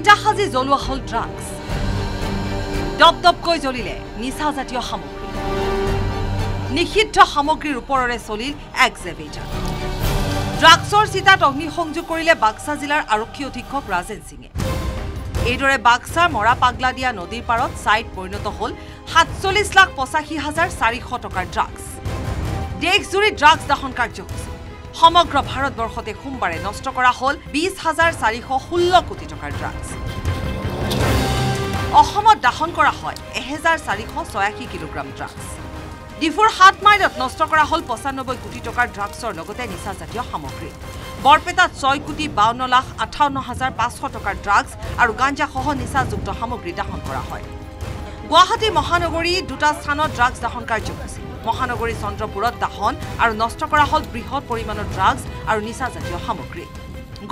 চিতা সাজি জ্বলোৱা হ'ল ড্ৰাগছ দপদপকৈ জ্বলিলে নিচাজাতীয় সামগ্ৰী নিষিদ্ধ সামগ্ৰীৰ ওপৰৰে চলিল এক্সেভেটাৰ ড্ৰাগছৰ চিতাত অগ্নিসংযোগ কৰিলে বাক্সা জিলাৰ আৰক্ষী অধীক্ষক ৰাজেন সিঙে এইদৰে বাক্সাৰ মৰা পাগলা দিয়া নদীৰ পাৰত ছাইট পৰিণত হ'ল সাতচল্লিছ লাখ পঁচাশী হাজাৰ চাৰিশ টকাৰ ড্ৰাগছ দেশজুৰি ড্ৰাগছ দাহন কাৰ্যসূচী সমগ্ৰ ভাৰতবৰ্ষতে সোমবাৰে নষ্ট কৰা হ'ল বিছ হাজাৰ চাৰিশ ষোল্ল কোটি ড্ৰাগছ অসমত দাহন কৰা হয় এহেজাৰ চাৰিশ ছয়াশী কিলোগ্ৰাম ড্ৰাগছ ডিফুৰ সাত মাইলত নষ্ট কৰা হ'ল পঁচানব্বৈ কোটি টকাৰ ড্ৰাগছৰ লগতে নিচাজাতীয় সামগ্ৰী। বৰপেটাত ছয় কোটি বাৱন্ন লাখ আঠাৱন্ন হাজাৰ পাঁচশ টকাৰ ড্ৰাগছ আৰু গাঞ্জাসহ নিচাযুক্ত সামগ্ৰী দাহন কৰা হয়। গুৱাহাটী মহানগৰী দুটা স্থানত ড্ৰাগছ দাহন কাৰ্যসূচী। মহানগৰী চন্দ্ৰপুৰত দাহন আৰু নষ্ট কৰা হ'ল বৃহৎ পৰিমাণৰ ড্ৰাগছ আৰু নিচাজাতীয় সামগ্ৰী।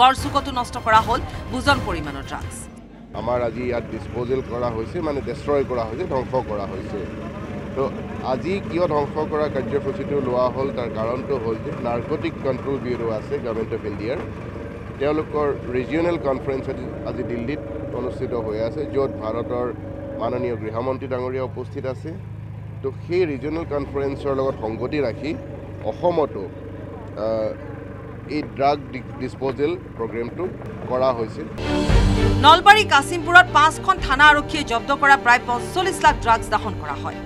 গড়চুকতো নষ্ট কৰা হ'ল বুজন পৰিমাণৰ ড্ৰাগছ আমাৰ আজি ইয়াত ডিছপ'জেল কৰা হৈছে মানে ডেষ্ট্ৰয় কৰা হৈছে ধ্বংস কৰা হৈছে। তো আজি কিয় ধ্বংস কৰা কাৰ্যসূচীটো লোৱা হ'ল তাৰ কাৰণটো হ'ল যে নাৰ্কটিক কণ্ট্ৰল ব্যুৰ' আছে গভৰ্ণমেণ্ট অফ ইণ্ডিয়াৰ তেওঁলোকৰ ৰিজিয়নেল কনফাৰেঞ্চ আজি দিল্লীত অনুষ্ঠিত হৈ আছে য'ত ভাৰতৰ মাননীয় গৃহমন্ত্ৰী ডাঙৰীয়া উপস্থিত আছে। তো সেই ৰিজিয়নেল কনফাৰেঞ্চৰ লগত সংগতি ৰাখি অসমতো এই ড্ৰাগ ডিছপ'জেল প্ৰগ্ৰেমটো কৰা হৈছে নলবাৰী কাছিমপুৰত পাঁচখন থানা আৰক্ষীয়ে জব্দ কৰা প্ৰায় পঞ্চল্লিছ লাখ ড্ৰাগছ দাহন কৰা হয়।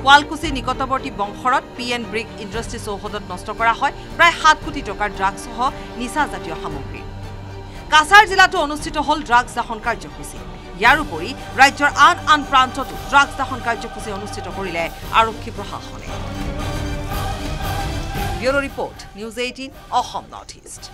শুৱালকুছি নিকটৱৰ্তী বংশৰত পি এন ব্ৰিক ইণ্ডাষ্ট্ৰী চৌহদত নষ্ট কৰা হয়। প্ৰায় সাত কোটি টকাৰ ড্ৰাগছসহ নিচাজাতীয় সামগ্ৰী। কাছাৰ জিলাতো অনুষ্ঠিত হ'ল ড্ৰাগছ দাহন কাৰ্যসূচী। ইয়াৰ উপৰি ৰাজ্যৰ আন আন প্ৰান্ততো ড্ৰাগছ দাহন কাৰ্যসূচী অনুষ্ঠিত কৰিলে আৰক্ষী প্ৰশাসনে। Bureau' report news eighteen Asom north east.